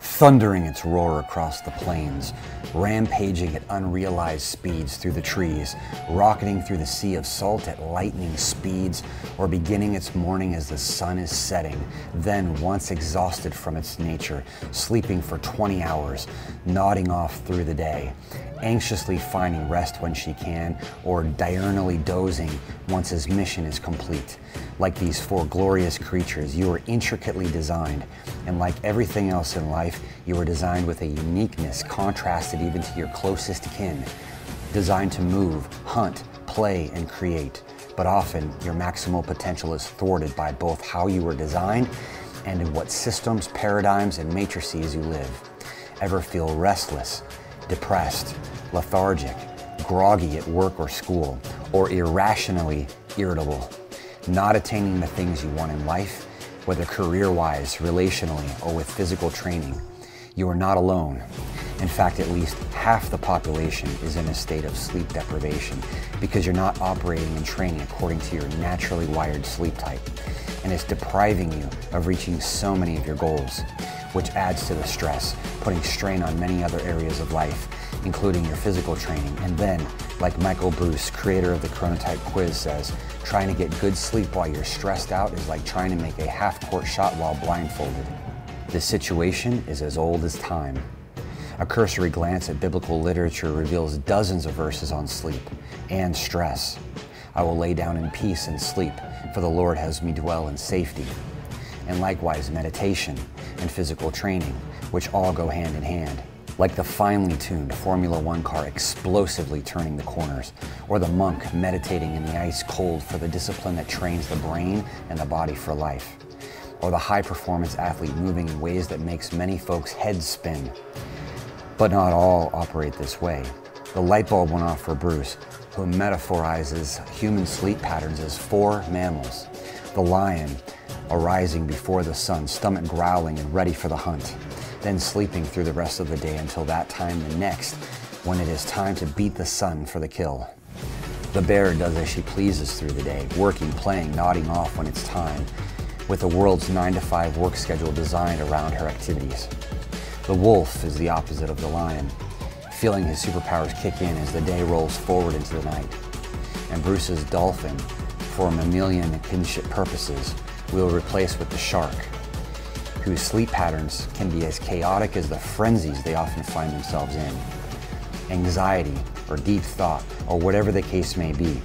thundering its roar across the plains, rampaging at unrealized speeds through the trees, rocketing through the sea of salt at lightning speeds, or beginning its morning as the sun is setting, then, once exhausted from its nature, sleeping for 20 hours, nodding off through the day, anxiously finding rest when she can, or diurnally dozing once his mission is complete. Like these four glorious creatures, you are intricately designed, and like everything else in life, you are designed with a uniqueness contrasted even to your closest kin. Designed to move, hunt, play, and create. But often, your maximal potential is thwarted by both how you were designed and in what systems, paradigms, and matrices you live. Ever feel restless, depressed, lethargic, groggy at work or school, or irrationally irritable, not attaining the things you want in life, whether career wise, relationally, or with physical training. You are not alone. In fact, at least half the population is in a state of sleep deprivation because you're not operating and training according to your naturally wired sleep type. And it's depriving you of reaching so many of your goals, which adds to the stress, putting strain on many other areas of life, including your physical training. And then, like Michael Breus, creator of the Chronotype quiz, says, trying to get good sleep while you're stressed out is like trying to make a half court shot while blindfolded. The situation is as old as time. A cursory glance at biblical literature reveals dozens of verses on sleep and stress. I will lay down in peace and sleep, for the Lord has me dwell in safety. And likewise, meditation and physical training, which all go hand in hand like the finely tuned Formula One car explosively turning the corners, or the monk meditating in the ice cold for the discipline that trains the brain and the body for life, or the high performance athlete moving in ways that makes many folks' heads spin. But not all operate this way. The light bulb went off for Breus, who metaphorizes human sleep patterns as four mammals. The lion arising before the sun, stomach growling and ready for the hunt then sleeping through the rest of the day until that time the next, when it is time to beat the sun for the kill. The bear does as she pleases through the day, working, playing, nodding off when it's time, with the world's 9 to 5 work schedule designed around her activities. The wolf is the opposite of the lion, feeling his superpowers kick in as the day rolls forward into the night. And Breus's dolphin, for mammalian kinship purposes, we'll replace with the shark, whose sleep patterns can be as chaotic as the frenzies they often find themselves in. Anxiety, or deep thought, or whatever the case may be,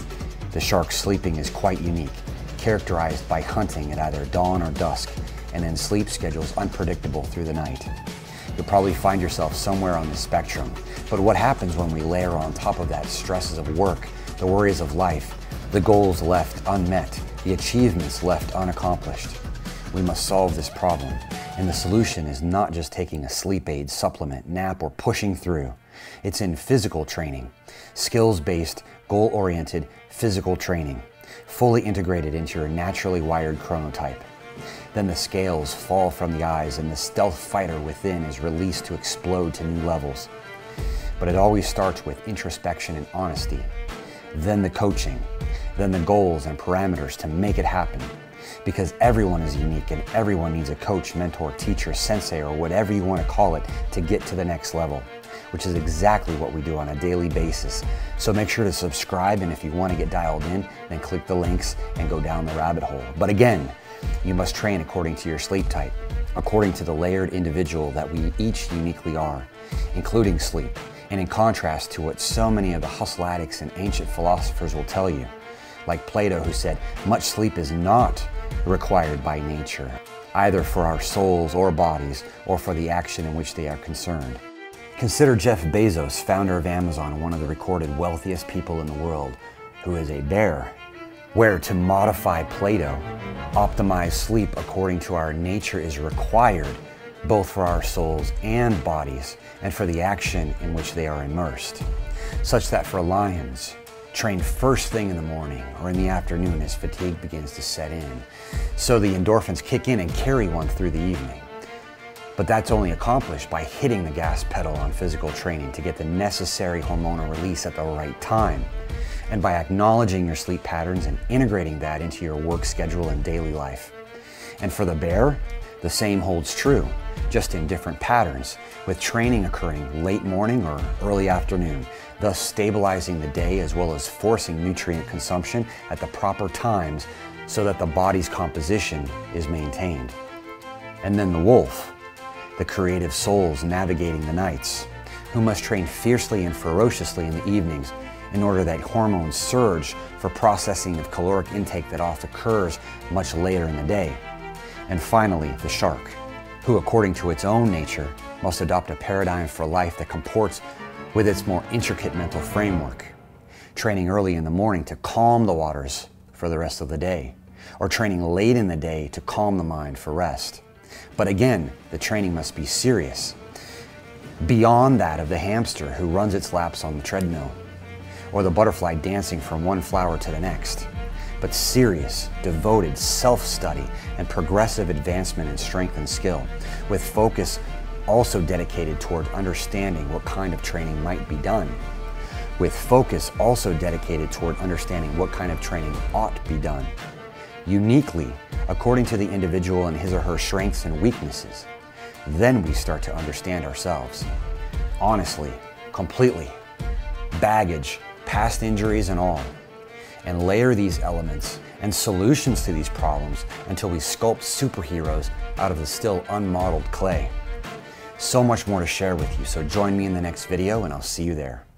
the shark's sleeping is quite unique, characterized by hunting at either dawn or dusk, and then sleep schedules unpredictable through the night. You'll probably find yourself somewhere on the spectrum, but what happens when we layer on top of that stresses of work, the worries of life, the goals left unmet, the achievements left unaccomplished? We must solve this problem. And the solution is not just taking a sleep aid, supplement, nap, or pushing through. It's in physical training, skills based, goal oriented physical training, fully integrated into your naturally wired chronotype. Then the scales fall from the eyes and the stealth fighter within is released to explode to new levels. But it always starts with introspection and honesty, then the coaching, then the goals and parameters to make it happen because everyone is unique and everyone needs a coach, mentor, teacher, sensei, or whatever you want to call it to get to the next level, which is exactly what we do on a daily basis. So make sure to subscribe, and if you want to get dialed in, then click the links and go down the rabbit hole. But again, you must train according to your sleep type, according to the layered individual that we each uniquely are, including sleep, and in contrast to what so many of the hustle addicts and ancient philosophers will tell you like Plato, who said, Much sleep is not required by nature, either for our souls or bodies, or for the action in which they are concerned. Consider Jeff Bezos, founder of Amazon, one of the recorded wealthiest people in the world, who is a bear. Where to modify Plato, optimize sleep according to our nature is required, both for our souls and bodies, and for the action in which they are immersed. Such that for lions, train first thing in the morning or in the afternoon as fatigue begins to set in. So the endorphins kick in and carry one through the evening. But that's only accomplished by hitting the gas pedal on physical training to get the necessary hormonal release at the right time. And by acknowledging your sleep patterns and integrating that into your work schedule and daily life. And for the bear, The same holds true, just in different patterns, with training occurring late morning or early afternoon, thus stabilizing the day as well as forcing nutrient consumption at the proper times so that the body's composition is maintained. And then the wolf, the creative souls navigating the nights, who must train fiercely and ferociously in the evenings in order that hormones surge for processing of caloric intake that often occurs much later in the day. And finally, the shark, who according to its own nature must adopt a paradigm for life that comports with its more intricate mental framework, training early in the morning to calm the waters for the rest of the day, or training late in the day to calm the mind for rest. But again, the training must be serious, beyond that of the hamster who runs its laps on the treadmill, or the butterfly dancing from one flower to the next, but serious, devoted self study and progressive advancement in strength and skill, with focus also dedicated toward understanding what kind of training might be done, with focus also dedicated toward understanding what kind of training ought be done, uniquely according to the individual and his or her strengths and weaknesses. Then we start to understand ourselves. Honestly, completely. Baggage, past injuries and all. And layer these elements and solutions to these problems until we sculpt superheroes out of the still unmodeled clay. So much more to share with you, so join me in the next video and I'll see you there.